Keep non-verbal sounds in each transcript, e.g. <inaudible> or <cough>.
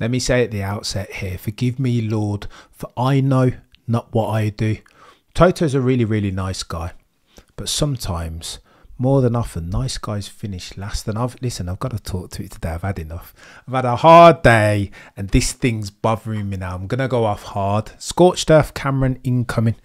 Let me say at the outset here, forgive me, Lord, for I know not what I do. Toto's a really, really nice guy, but sometimes, more than often, nice guys finish last. And I've listen, I've got to talk to it today. I've had enough. I've had a hard day, and this thing's bothering me now. I'm gonna go off hard. Scorched earth, Cameron incoming,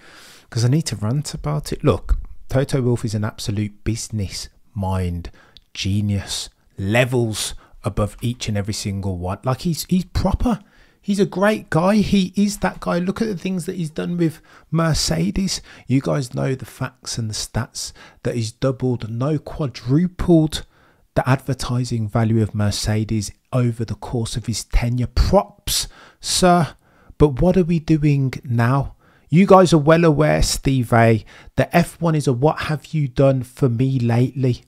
because I need to rant about it. Look, Toto Wolff is an absolute business mind genius, levels above each and every single one. Like he's he's proper. He's a great guy. He is that guy. Look at the things that he's done with Mercedes. You guys know the facts and the stats that he's doubled, no quadrupled the advertising value of Mercedes over the course of his tenure. Props, sir. But what are we doing now? You guys are well aware, Steve A, that F1 is a what have you done for me lately?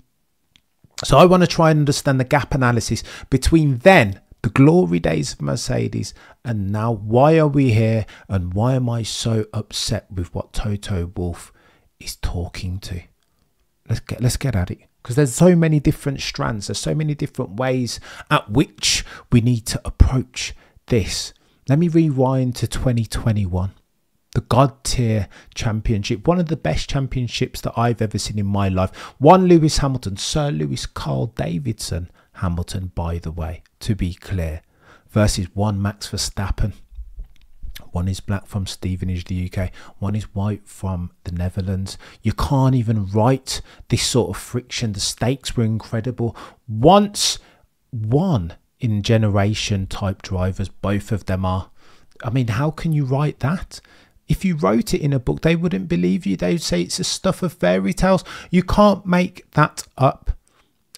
So I want to try and understand the gap analysis between then, the glory days of Mercedes, and now why are we here and why am I so upset with what Toto Wolff is talking to? Let's get let's get at it. Because there's so many different strands, there's so many different ways at which we need to approach this. Let me rewind to 2021 the God tier championship, one of the best championships that I've ever seen in my life. One Lewis Hamilton, Sir Lewis Carl Davidson Hamilton, by the way, to be clear, versus one Max Verstappen. One is black from Stevenage, the UK. One is white from the Netherlands. You can't even write this sort of friction. The stakes were incredible. Once one in generation type drivers, both of them are. I mean, how can you write that? If you wrote it in a book, they wouldn't believe you. They would say it's the stuff of fairy tales. You can't make that up.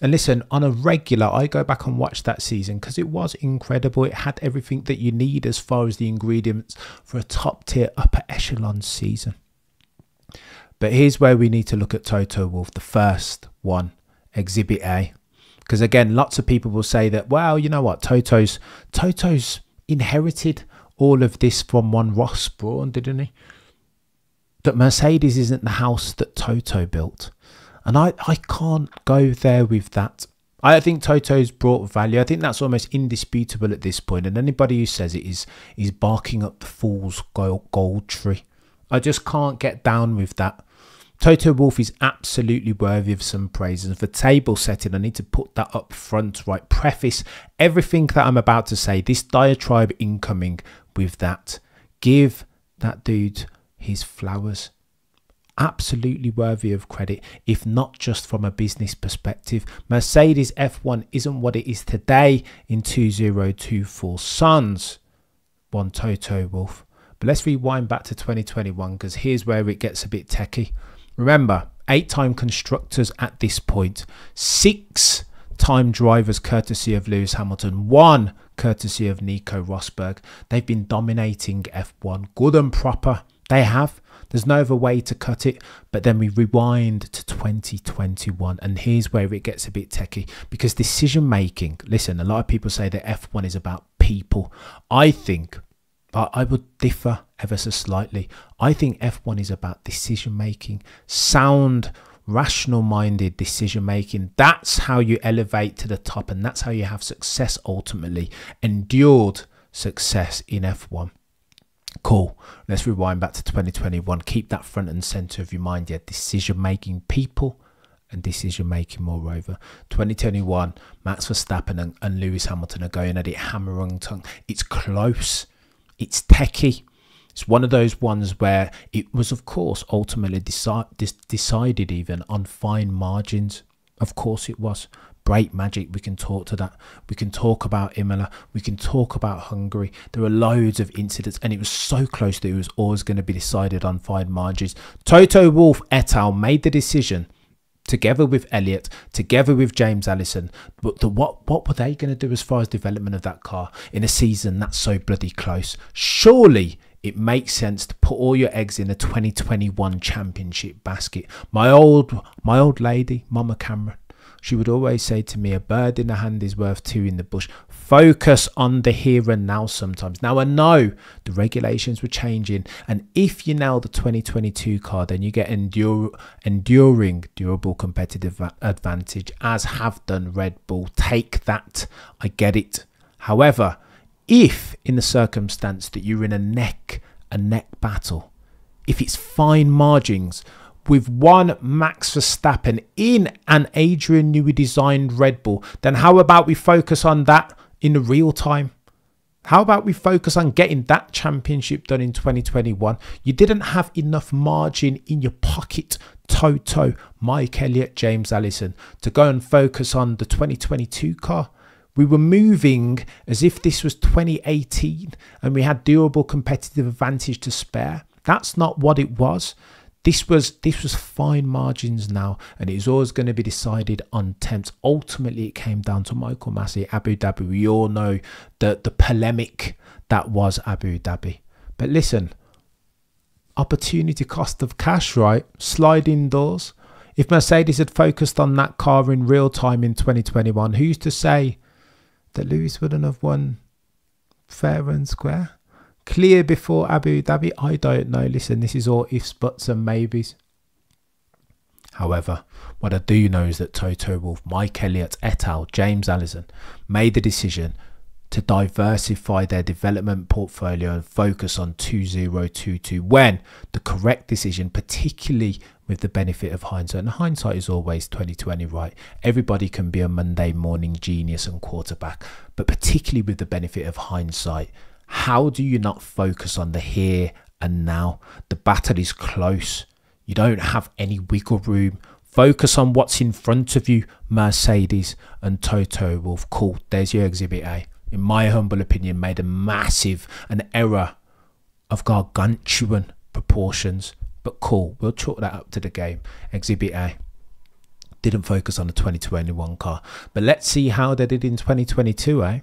And listen, on a regular, I go back and watch that season because it was incredible. It had everything that you need as far as the ingredients for a top tier upper echelon season. But here's where we need to look at Toto Wolff, the first one, Exhibit A. Because again, lots of people will say that, well, you know what, Toto's Toto's inherited all of this from one Ross Brawn, didn't he? That Mercedes isn't the house that Toto built. And I, I can't go there with that. I think Toto's brought value. I think that's almost indisputable at this point. And anybody who says it is is barking up the fool's gold tree. I just can't get down with that. Toto Wolff is absolutely worthy of some praise. And for table setting, I need to put that up front, right? Preface everything that I'm about to say, this diatribe incoming with that. Give that dude his flowers. Absolutely worthy of credit, if not just from a business perspective. Mercedes F1 isn't what it is today in 2024. Sons, one Toto Wolff. But let's rewind back to 2021 because here's where it gets a bit techie. Remember, eight time constructors at this point, six time drivers courtesy of Lewis Hamilton, one courtesy of Nico Rosberg. They've been dominating F1 good and proper. They have. There's no other way to cut it. But then we rewind to 2021, and here's where it gets a bit techie because decision making. Listen, a lot of people say that F1 is about people. I think but I would differ ever so slightly. I think F1 is about decision making, sound, rational minded decision making. That's how you elevate to the top, and that's how you have success ultimately, endured success in F1. Cool. Let's rewind back to 2021. Keep that front and center of your mind. Yeah, decision making people and decision making, moreover. 2021, Max Verstappen and, and Lewis Hamilton are going at it hammer on tongue. It's close it's techie. It's one of those ones where it was, of course, ultimately deci- decided even on fine margins. Of course, it was. Brake magic, we can talk to that. We can talk about Imola. We can talk about Hungary. There are loads of incidents, and it was so close that it was always going to be decided on fine margins. Toto Wolff et al. made the decision together with Elliott, together with James Allison. But the, what what were they going to do as far as development of that car in a season that's so bloody close? Surely it makes sense to put all your eggs in a 2021 championship basket. My old my old lady, Mama Cameron, she would always say to me, a bird in the hand is worth two in the bush. Focus on the here and now sometimes. Now, I know the regulations were changing, and if you nail the 2022 car, then you get endure, enduring durable competitive advantage, as have done Red Bull. Take that. I get it. However, if in the circumstance that you're in a neck and neck battle, if it's fine margins with one Max Verstappen in an Adrian Newey designed Red Bull, then how about we focus on that in the real time? How about we focus on getting that championship done in 2021? You didn't have enough margin in your pocket, Toto, Mike Elliott, James Allison, to go and focus on the 2022 car. We were moving as if this was 2018 and we had durable competitive advantage to spare. That's not what it was. This was this was fine margins now, and it was always going to be decided on temps. Ultimately, it came down to Michael Masi, Abu Dhabi. We all know the the polemic that was Abu Dhabi. But listen, opportunity cost of cash, right? Sliding doors. If Mercedes had focused on that car in real time in 2021, who's to say that Lewis wouldn't have won fair and square? Clear before Abu Dhabi? I don't know. Listen, this is all ifs, buts, and maybes. However, what I do know is that Toto Wolff, Mike Elliott, et al., James Allison made the decision to diversify their development portfolio and focus on 2022 when the correct decision, particularly with the benefit of hindsight, and hindsight is always 2020, right? Everybody can be a Monday morning genius and quarterback, but particularly with the benefit of hindsight, how do you not focus on the here and now? The battle is close. You don't have any wiggle room. Focus on what's in front of you, Mercedes and Toto Wolff. Cool, there's your exhibit A in my humble opinion, made a massive an error of gargantuan proportions. But cool, we'll chalk that up to the game. Exhibit A didn't focus on the 2021 car, but let's see how they did in 2022, eh?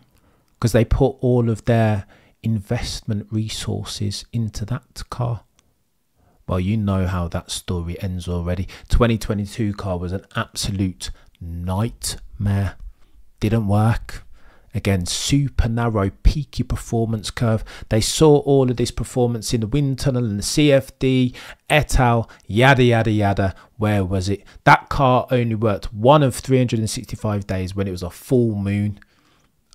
Because they put all of their investment resources into that car. Well, you know how that story ends already. 2022 car was an absolute nightmare. Didn't work Again, super narrow, peaky performance curve. They saw all of this performance in the wind tunnel and the CFD, et al., yada, yada, yada. Where was it? That car only worked one of 365 days when it was a full moon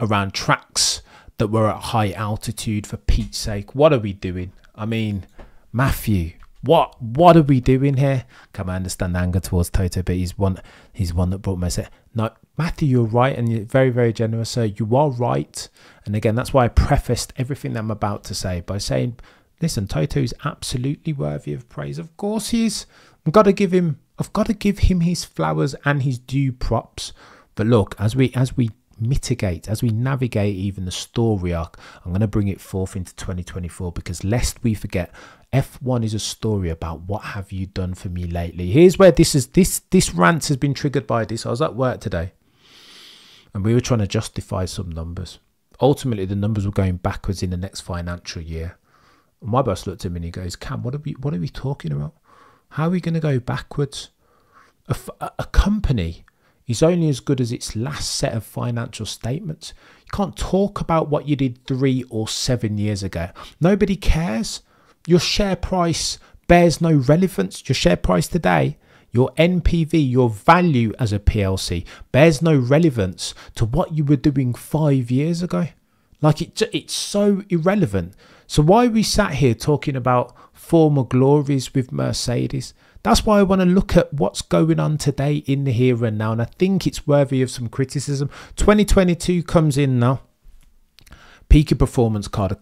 around tracks that were at high altitude for Pete's sake. What are we doing? I mean, Matthew, what what are we doing here? Come, I understand anger towards Toto, but he's one he's one that brought me. No, Matthew, you're right, and you're very very generous, sir. You are right, and again, that's why I prefaced everything I'm about to say by saying, listen, Toto is absolutely worthy of praise. Of course, he is. I've got to give him. I've got to give him his flowers and his due props. But look, as we as we mitigate, as we navigate even the story arc, I'm going to bring it forth into 2024 because lest we forget, F1 is a story about what have you done for me lately. Here's where this is this this rant has been triggered by this. I was at work today and we were trying to justify some numbers. Ultimately, the numbers were going backwards in the next financial year. My boss looked at me and he goes, "Cam, what are we what are we talking about? How are we going to go backwards? A, a company is only as good as its last set of financial statements. You can't talk about what you did three or seven years ago. Nobody cares. Your share price bears no relevance. Your share price today, your NPV, your value as a PLC, bears no relevance to what you were doing five years ago. Like it, it's so irrelevant. So why we sat here talking about former glories with Mercedes? That's why I want to look at what's going on today in the here and now. And I think it's worthy of some criticism. 2022 comes in now. Peak performance card,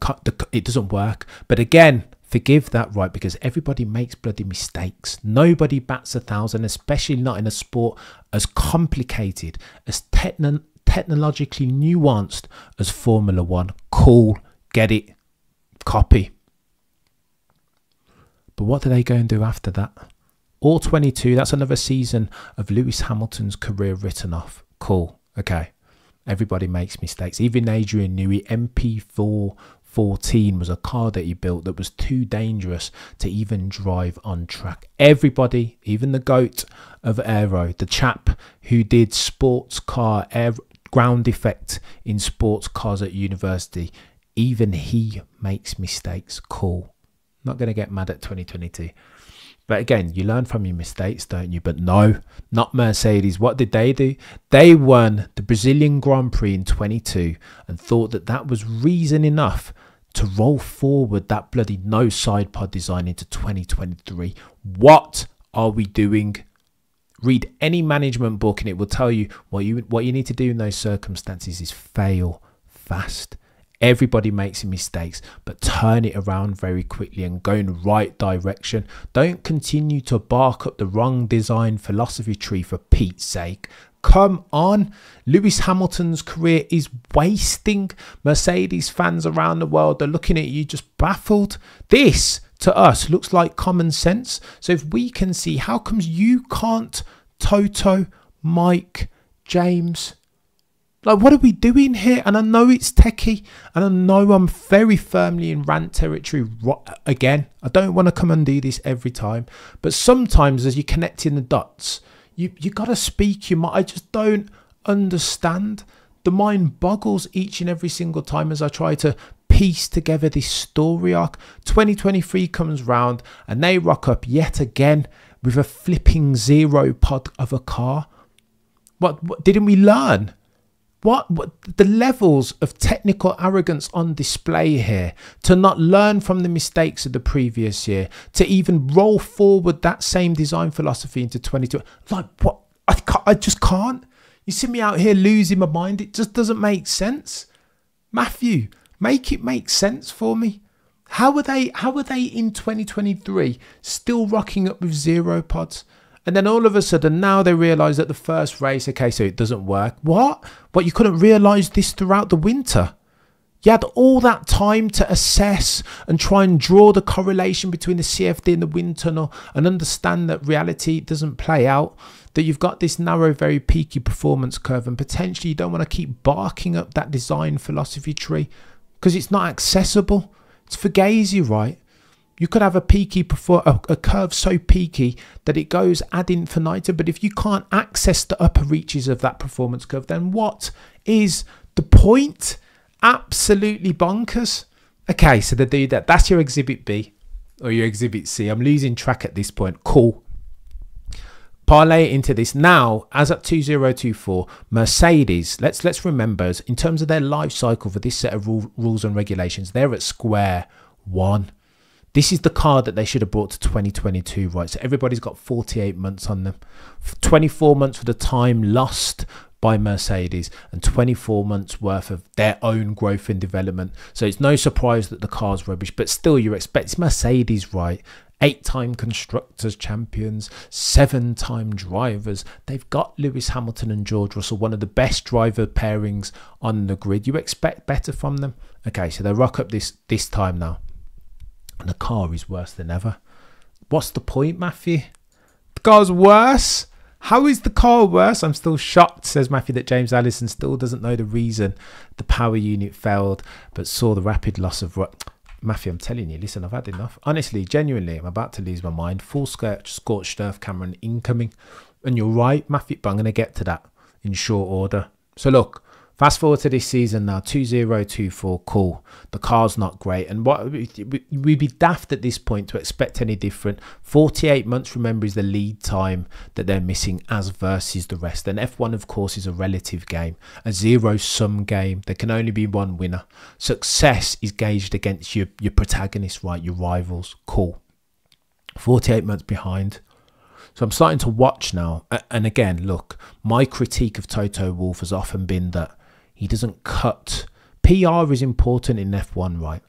it doesn't work. But again, Forgive that right because everybody makes bloody mistakes. Nobody bats a thousand, especially not in a sport as complicated, as techn technologically nuanced as Formula One. Cool, get it, copy. But what do they go and do after that? All 22, that's another season of Lewis Hamilton's career written off. Cool, okay. Everybody makes mistakes. Even Adrian Newey, MP4 14 was a car that he built that was too dangerous to even drive on track. Everybody, even the goat of aero, the chap who did sports car air, ground effect in sports cars at university, even he makes mistakes. Cool. Not going to get mad at 2022. But again, you learn from your mistakes, don't you? But no, not Mercedes. What did they do? They won the Brazilian Grand Prix in 22 and thought that that was reason enough to roll forward that bloody no side pod design into 2023. What are we doing? Read any management book and it will tell you what you what you need to do in those circumstances is fail fast. Everybody makes mistakes, but turn it around very quickly and go in the right direction. Don't continue to bark up the wrong design philosophy tree for Pete's sake. Come on. Lewis Hamilton's career is wasting. Mercedes fans around the world are looking at you just baffled. This, to us, looks like common sense. So if we can see, how comes you can't? Toto, Mike, James, like, what are we doing here? And I know it's techie, and I know I'm very firmly in rant territory again. I don't want to come and do this every time, but sometimes as you're connecting the dots, you you gotta speak your mind. I just don't understand. The mind boggles each and every single time as I try to piece together this story arc. 2023 comes round and they rock up yet again with a flipping zero pod of a car. What, what didn't we learn? What, what, the levels of technical arrogance on display here to not learn from the mistakes of the previous year to even roll forward that same design philosophy into 22 like what I, can't, I just can't. You see me out here losing my mind it just doesn't make sense. Matthew make it make sense for me. How are they how are they in 2023 still rocking up with zero pods and then all of a sudden, now they realise that the first race, okay, so it doesn't work. What? But you couldn't realise this throughout the winter. You had all that time to assess and try and draw the correlation between the CFD and the wind tunnel and understand that reality doesn't play out. That you've got this narrow, very peaky performance curve, and potentially you don't want to keep barking up that design philosophy tree because it's not accessible. It's for fugazi, right? You could have a peaky a, a curve so peaky that it goes ad infinitum. But if you can't access the upper reaches of that performance curve, then what is the point? Absolutely bonkers. Okay, so they do that. That's your exhibit B or your exhibit C. I'm losing track at this point. Cool. Parlay into this now, as at 2024, Mercedes. Let's let's remember, in terms of their life cycle for this set of rule, rules and regulations, they're at square one. This is the car that they should have brought to 2022, right? So everybody's got 48 months on them. 24 months for the time lost by Mercedes and 24 months worth of their own growth and development. So it's no surprise that the car's rubbish, but still you expect Mercedes, right? Eight time constructors champions, seven time drivers. They've got Lewis Hamilton and George Russell, one of the best driver pairings on the grid. You expect better from them. Okay, so they rock up this this time now and the car is worse than ever. What's the point, Matthew? The car's worse? How is the car worse? I'm still shocked, says Matthew, that James Allison still doesn't know the reason the power unit failed, but saw the rapid loss of. Matthew, I'm telling you, listen, I've had enough. Honestly, genuinely, I'm about to lose my mind. Full skirt, scorched earth Cameron incoming. And you're right, Matthew, but I'm going to get to that in short order. So, look, Fast forward to this season now, 2024, cool. The car's not great. And what we'd be daft at this point to expect any different. 48 months, remember, is the lead time that they're missing as versus the rest. And F1, of course, is a relative game, a zero sum game. There can only be one winner. Success is gauged against your, your protagonists, right? Your rivals. Cool. 48 months behind. So I'm starting to watch now. And again, look, my critique of Toto Wolff has often been that he doesn't cut. PR is important in F1, right?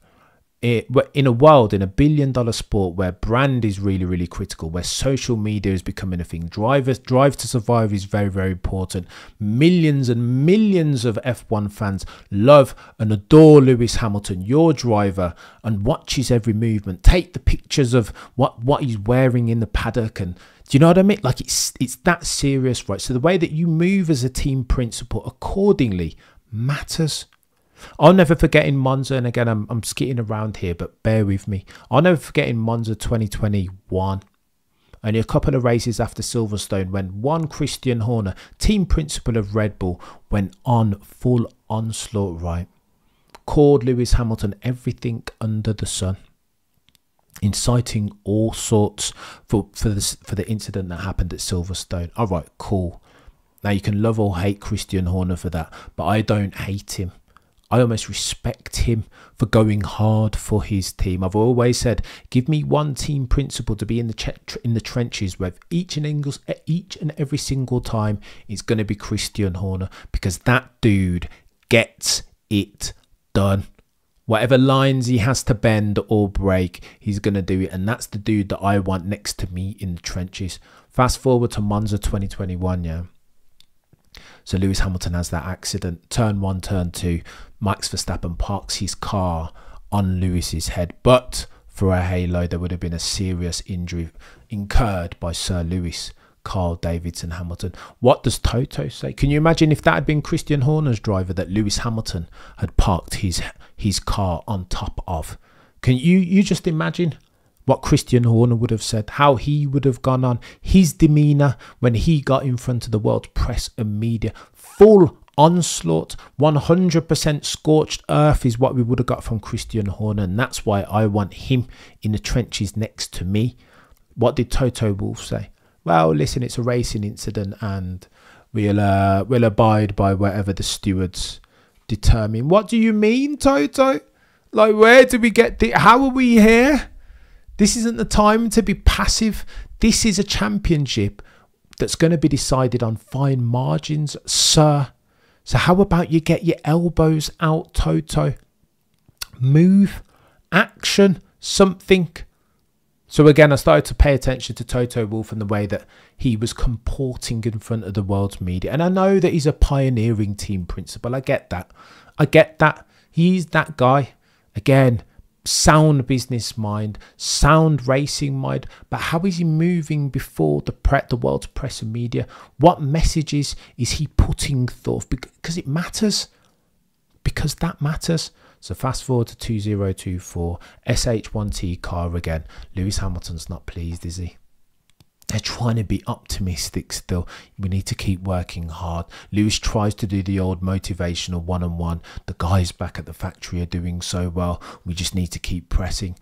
It, in a world, in a billion dollar sport where brand is really, really critical, where social media is becoming a thing, drivers, drive to survive is very, very important. Millions and millions of F1 fans love and adore Lewis Hamilton, your driver, and watch his every movement. Take the pictures of what, what he's wearing in the paddock and do you know what I mean? Like it's it's that serious, right? So the way that you move as a team principal accordingly matters. I'll never forget in Monza, and again, I'm, I'm skidding around here, but bear with me. I'll never forget in Monza 2021, only a couple of races after Silverstone, when one Christian Horner, team principal of Red Bull, went on full onslaught, right? Called Lewis Hamilton everything under the sun. inciting all sorts for for this for the incident that happened at Silverstone. All right, cool. Now you can love or hate Christian Horner for that, but I don't hate him. I almost respect him for going hard for his team. I've always said, give me one team principal to be in the in the trenches with each and each and every single time it's going to be Christian Horner because that dude gets it done. Whatever lines he has to bend or break, he's going to do it. And that's the dude that I want next to me in the trenches. Fast forward to Monza 2021, yeah. So Lewis Hamilton has that accident. Turn one, turn two. Max Verstappen parks his car on Lewis's head. But for a halo, there would have been a serious injury incurred by Sir Lewis. Carl Davidson Hamilton. What does Toto say? Can you imagine if that had been Christian Horner's driver that Lewis Hamilton had parked his his car on top of? Can you you just imagine what Christian Horner would have said, how he would have gone on, his demeanour when he got in front of the world press and media, full onslaught, 100% scorched earth is what we would have got from Christian Horner, and that's why I want him in the trenches next to me. What did Toto Wolff say? well, listen, it's a racing incident and we'll uh, we'll abide by whatever the stewards determine. What do you mean, Toto? Like, where do we get the? How are we here? This isn't the time to be passive. This is a championship that's going to be decided on fine margins, sir. So how about you get your elbows out, Toto? Move, action, something. So again, I started to pay attention to Toto Wolff and the way that he was comporting in front of the world's media. And I know that he's a pioneering team principal. I get that. I get that. He's that guy. Again, sound business mind, sound racing mind. But how is he moving before the pre- the world's press and media? What messages is he putting forth? Because it matters. Because that matters. So fast forward to 2024, SH1T car again. Lewis Hamilton's not pleased, is he? They're trying to be optimistic still. We need to keep working hard. Lewis tries to do the old motivational one on one. The guys back at the factory are doing so well. We just need to keep pressing.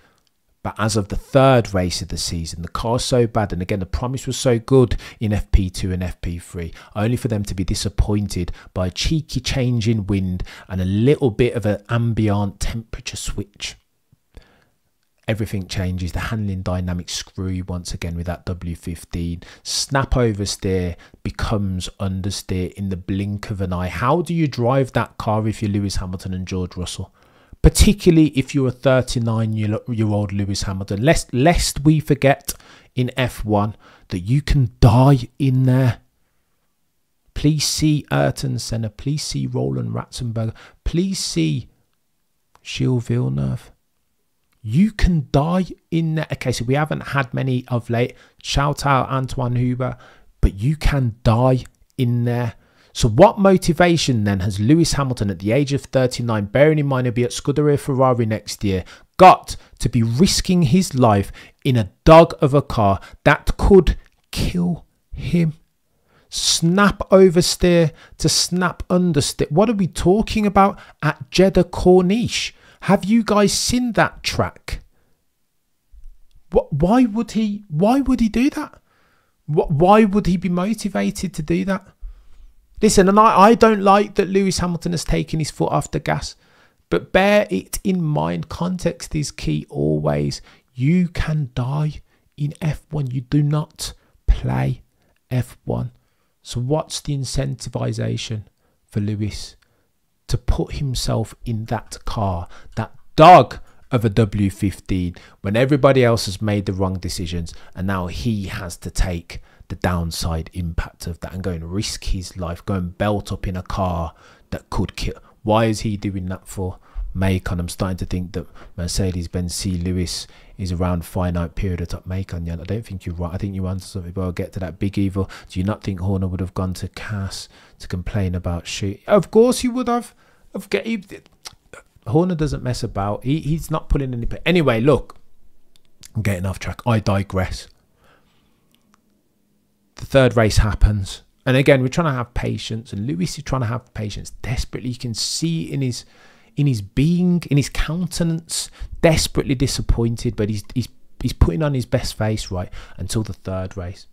But as of the third race of the season, the car's so bad, and again, the promise was so good in FP2 and FP3, only for them to be disappointed by a cheeky change in wind and a little bit of an ambient temperature switch. Everything changes. The handling dynamics screw once again with that W15. Snap oversteer becomes understeer in the blink of an eye. How do you drive that car if you're Lewis Hamilton and George Russell? particularly if you're a 39 year, year old Lewis Hamilton. Lest, lest we forget in F1 that you can die in there. Please see Ayrton Senna. Please see Roland Ratzenberger. Please see Gilles Villeneuve. You can die in there. Okay, so we haven't had many of late. Shout out Anthoine Hubert, but you can die in there. So, what motivation then has Lewis Hamilton at the age of 39, bearing in mind he'll be at Scuderia Ferrari next year, got to be risking his life in a dog of a car that could kill him? Snap oversteer to snap understeer. What are we talking about at Jeddah Corniche? Have you guys seen that track? Why would he? Why would he do that? Why would he be motivated to do that? Listen, and I, I don't like that Lewis Hamilton has taken his foot off the gas, but bear it in mind. Context is key always. You can die in F1. You do not play F1. So, what's the incentivization for Lewis to put himself in that car, that dog of a W15, when everybody else has made the wrong decisions and now he has to take the downside impact of that and go and risk his life, go and belt up in a car that could kill. Why is he doing that for? Macon. I'm starting to think that Mercedes Benz C Lewis is around finite period of top Macon. Yeah, I don't think you're right. I think you answered something. But I'll get to that big evil. Do you not think Horner would have gone to CAS to complain about shit? Of course you would have. Of he, Horner doesn't mess about. He, he's not pulling any. Anyway, look, I'm getting off track. I digress the third race happens. And again, we're trying to have patience, and Lewis is trying to have patience desperately. You can see in his in his being, in his countenance, desperately disappointed, but he's he's he's putting on his best face right until the third race.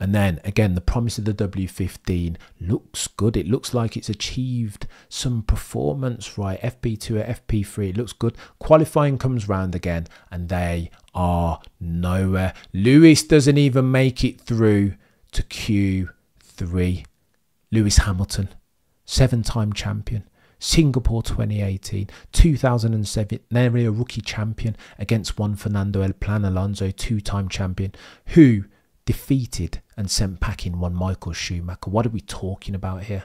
And then again, the promise of the W15 looks good. It looks like it's achieved some performance, right? FP2 at FP3, it looks good. Qualifying comes round again, and they are nowhere. Lewis doesn't even make it through to Q3. Lewis Hamilton, seven time champion. Singapore 2018, 2007, nearly a rookie champion against one Fernando El Plan Alonso, two time champion, who defeated and sent packing one Michael Schumacher. What are we talking about here?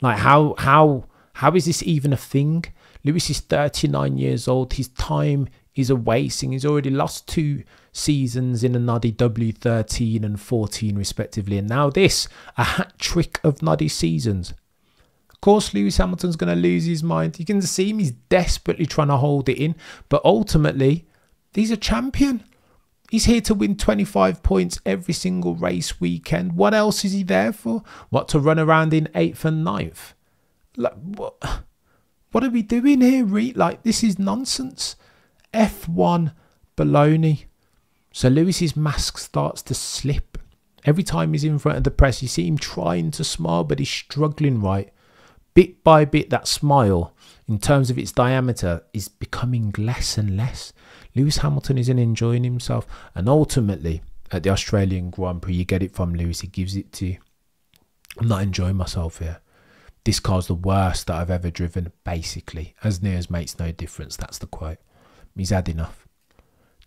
Like how how how is this even a thing? Lewis is 39 years old. His time is a wasting. He's already lost two seasons in a Noddy W13 and 14 respectively. And now this, a hat trick of Noddy seasons. Of course, Lewis Hamilton's going to lose his mind. You can see him, he's desperately trying to hold it in. But ultimately, he's a champion. He's here to win 25 points every single race weekend. What else is he there for? What, to run around in 8th and ninth? Like, what, what are we doing here, Re? Like, this is nonsense. F1 baloney. So Lewis's mask starts to slip. Every time he's in front of the press, you see him trying to smile, but he's struggling right. Bit by bit, that smile, in terms of its diameter, is becoming less and less. Lewis Hamilton isn't enjoying himself. And ultimately, at the Australian Grand Prix, you get it from Lewis. He gives it to you. I'm not enjoying myself here. This car's the worst that I've ever driven, basically. As near as makes no difference. That's the quote. He's had enough.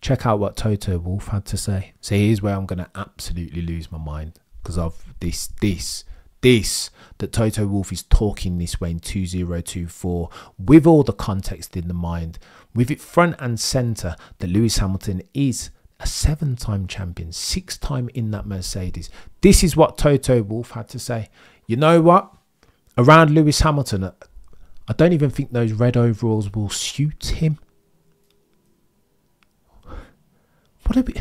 Check out what Toto Wolff had to say. So here's where I'm going to absolutely lose my mind because of this, this, this that Toto Wolff is talking this way in 2024 with all the context in the mind with it front and centre that Lewis Hamilton is a seven time champion, six time in that Mercedes. This is what Toto Wolff had to say. You know what? Around Lewis Hamilton, I don't even think those red overalls will suit him. What are we?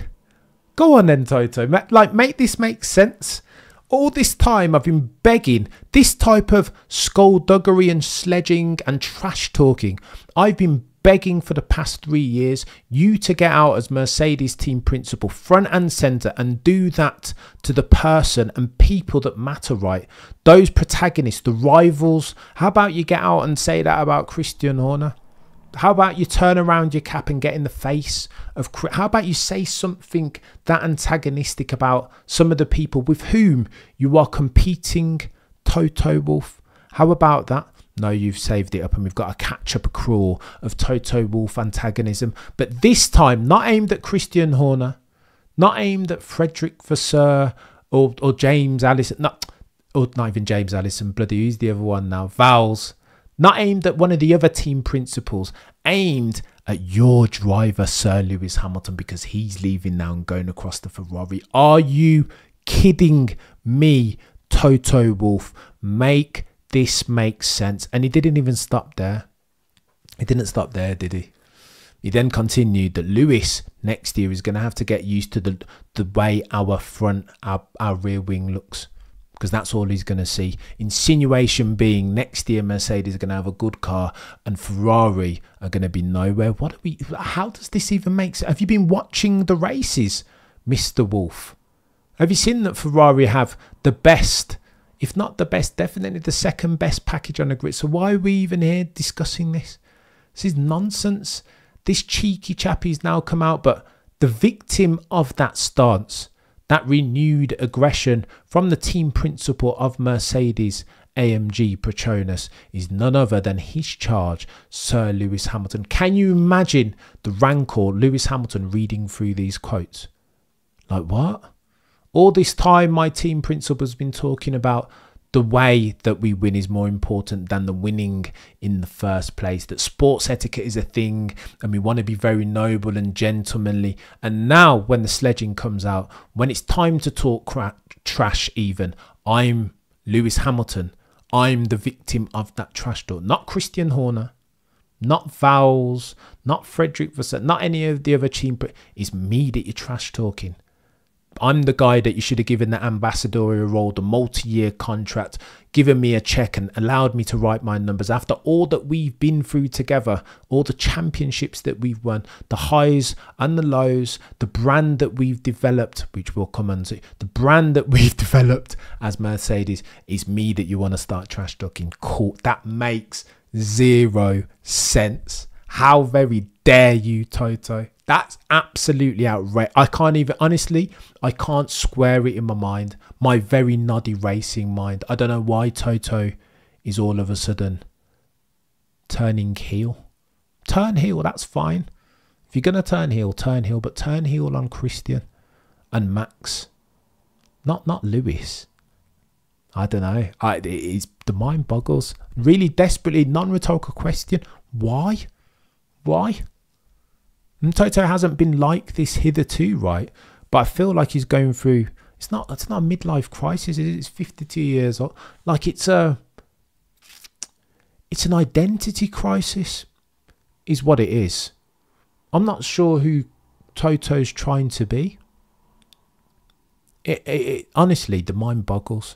Go on then, Toto. Like, make this make sense. All this time, I've been begging this type of skullduggery and sledging and trash talking. I've been begging for the past three years you to get out as Mercedes team principal, front and centre, and do that to the person and people that matter, right? Those protagonists, the rivals. How about you get out and say that about Christian Horner? How about you turn around your cap and get in the face of? How about you say something that antagonistic about some of the people with whom you are competing? Toto Wolff? How about that? No, you've saved it up, and we've got a catch up crawl of Toto Wolff antagonism, but this time not aimed at Christian Horner, not aimed at Frederic Vasseur or, or James Allison, not, or not even James Allison, bloody who's the other one now? Vowles. Not aimed at one of the other team principals, aimed at your driver, Sir Lewis Hamilton, because he's leaving now and going across the Ferrari. Are you kidding me, Toto Wolff? Make this make sense. And he didn't even stop there. He didn't stop there, did he? He then continued that Lewis next year is going to have to get used to the the way our front, our, our rear wing looks. Because that's all he's going to see. Insinuation being next year Mercedes are going to have a good car and Ferrari are going to be nowhere. What are we? How does this even make sense? Have you been watching the races, Mr. Wolff? Have you seen that Ferrari have the best if not the best, definitely the second best package on the grid. So why are we even here discussing this? This is nonsense. This cheeky chappie's now come out, but the victim of that stance, that renewed aggression from the team principal of Mercedes AMG Petronas is none other than his charge, Sir Lewis Hamilton. Can you imagine the rancor Lewis Hamilton reading through these quotes? Like what? All this time, my team principal has been talking about the way that we win is more important than the winning in the first place. That sports etiquette is a thing and we want to be very noble and gentlemanly. And now, when the sledging comes out, when it's time to talk cra- trash, even, I'm Lewis Hamilton. I'm the victim of that trash talk, not Christian Horner, not Vowles, not Frederic Vasseur, not any of the other team. But It's me that you're trash talking. I'm the guy that you should have given the ambassadorial role, the multi year contract, given me a check and allowed me to write my numbers. After all that we've been through together, all the championships that we've won, the highs and the lows, the brand that we've developed, which we'll come on to, the brand that we've <laughs> developed as Mercedes is me that you want to start trash talking. Cool. That makes zero sense. How very dare you, Toto? That's absolutely outrageous. I can't even, honestly, I can't square it in my mind. My very noddy racing mind. I don't know why Toto is all of a sudden turning heel. Turn heel, that's fine. If you're going to turn heel, turn heel, but turn heel on Christian and Max. Not not Lewis. I don't know. I, it's, the mind boggles. Really desperately, non rhetorical question. Why? Why? Toto hasn't been like this hitherto, right? But I feel like he's going through. It's not. It's not a midlife crisis. It's 52 years old. Like it's a. It's an identity crisis, is what it is. I'm not sure who Toto's trying to be. It, it, it honestly, the mind boggles.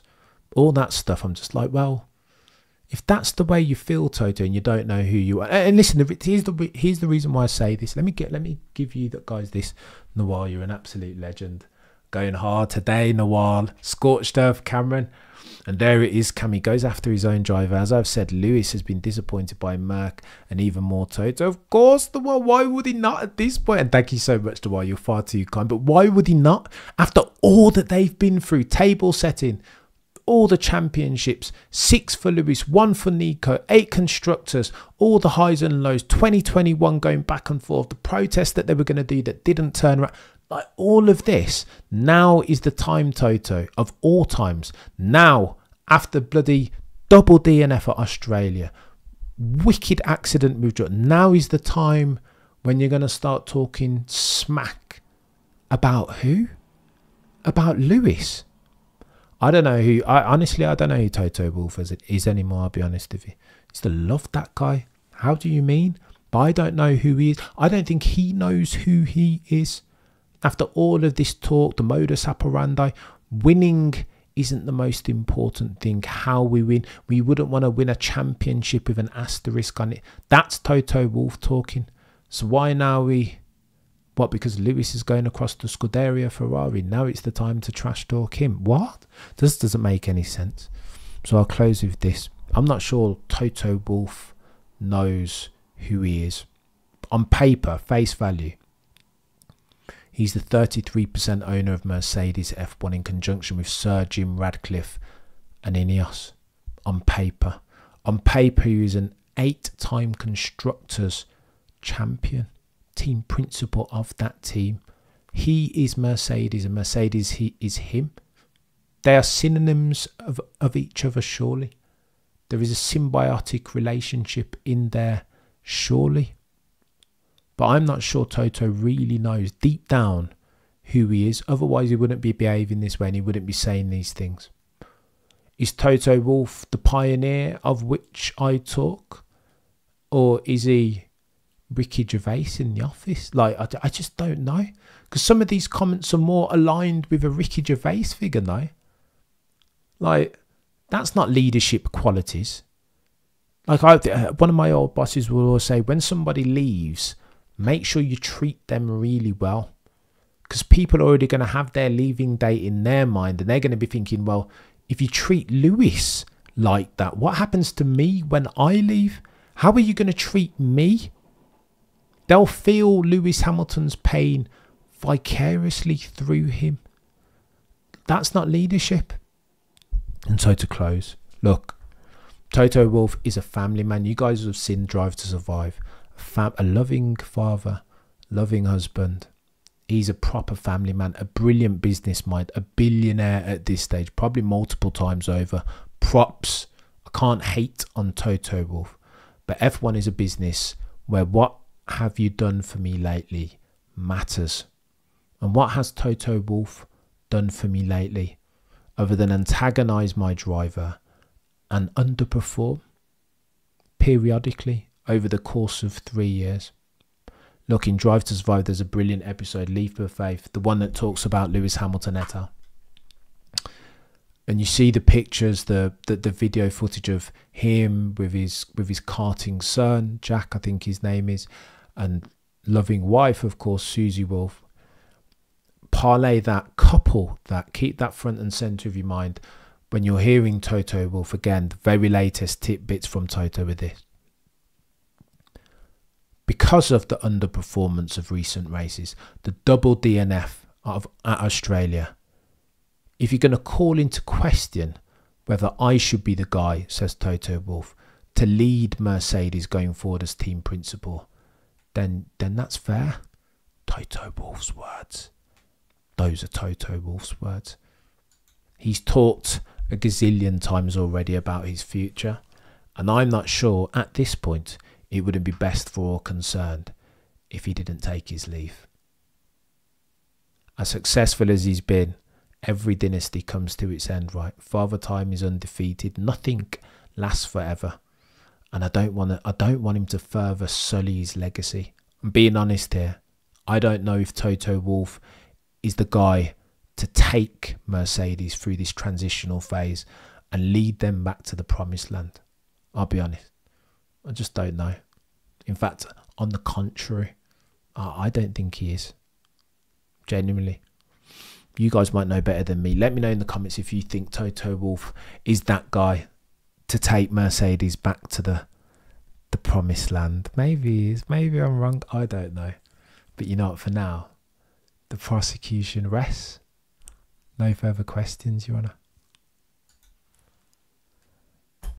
All that stuff. I'm just like, well, if that's the way you feel, Toto, and you don't know who you are, and listen, here's the here's the reason why I say this. Let me get let me give you that guys this. Noir, you're an absolute legend. Going hard today, Noir. Scorched earth, Cameron. And there it is. Cami goes after his own driver. As I've said, Lewis has been disappointed by Merc and even more Toto. Of course, the one. Why would he not at this point? And thank you so much, the You're far too kind. But why would he not? After all that they've been through, table setting, all the championships six for Lewis, one for Nico, eight constructors, all the highs and lows, 2021 going back and forth, the protest that they were going to do that didn't turn around. Like all of this, now is the time, Toto, of all times. Now, after bloody double DNF at Australia, wicked accident moved Now is the time when you're going to start talking smack about who? About Lewis. I don't know who. I honestly, I don't know who Toto Wolff is, is anymore. I'll be honest with you. I used to love that guy. How do you mean? But I don't know who he is. I don't think he knows who he is. After all of this talk, the modus operandi, winning isn't the most important thing. How we win. We wouldn't want to win a championship with an asterisk on it. That's Toto Wolff talking. So why now we what, because Lewis is going across the Scuderia Ferrari? Now it's the time to trash talk him. What? This doesn't make any sense. So I'll close with this. I'm not sure Toto Wolff knows who he is. On paper, face value, he's the 33% owner of Mercedes F1 in conjunction with Sir Jim Ratcliffe and Ineos. On paper. On paper, he is an eight time constructors champion team principal of that team. He is Mercedes and Mercedes he is him. They are synonyms of, of each other, surely. There is a symbiotic relationship in there, surely. But I'm not sure Toto really knows deep down who he is. Otherwise, he wouldn't be behaving this way and he wouldn't be saying these things. Is Toto Wolff the pioneer of which I talk? Or is he Ricky Gervais in the office? Like, I, I just don't know. Because some of these comments are more aligned with a Ricky Gervais figure now. Like, that's not leadership qualities. Like, I, uh, one of my old bosses will always say, when somebody leaves, make sure you treat them really well. Because people are already going to have their leaving date in their mind and they're going to be thinking, well, if you treat Lewis like that, what happens to me when I leave? How are you going to treat me? They'll feel Lewis Hamilton's pain vicariously through him. That's not leadership. And so to close, look, Toto Wolff is a family man. You guys have seen Drive to Survive. A, fam- a loving father, loving husband. He's a proper family man, a brilliant business mind, a billionaire at this stage, probably multiple times over. Props. I can't hate on Toto Wolff. But F1 is a business where what have you done for me lately matters. And what has Toto Wolff done for me lately other than antagonize my driver and underperform periodically over the course of three years? Look, in Drive to Survive, there's a brilliant episode, Leap of Faith, the one that talks about Lewis Hamilton et al. And you see the pictures, the, the the video footage of him with his with his karting son, Jack, I think his name is, and loving wife, of course, Susie Wolff, Parlay that couple that keep that front and center of your mind when you're hearing Toto Wolff again, the very latest tidbits from Toto with this because of the underperformance of recent races, the double DNF of at Australia. If you're going to call into question whether I should be the guy, says Toto Wolff, to lead Mercedes going forward as team principal, then then that's fair. Toto Wolff's words. Those are Toto Wolff's words. He's talked a gazillion times already about his future, and I'm not sure at this point it wouldn't be best for all concerned if he didn't take his leave. As successful as he's been, every dynasty comes to its end, right? Father Time is undefeated. Nothing lasts forever. And I don't want to, I don't want him to further sully his legacy. I'm being honest here. I don't know if Toto Wolff is the guy to take Mercedes through this transitional phase and lead them back to the promised land. I'll be honest. I just don't know. In fact, on the contrary, I don't think he is. Genuinely. You guys might know better than me. Let me know in the comments if you think Toto Wolff is that guy to take Mercedes back to the the promised land. Maybe is. Maybe I'm wrong. I don't know. But you know what? For now, the prosecution rests. No further questions, Your Honour.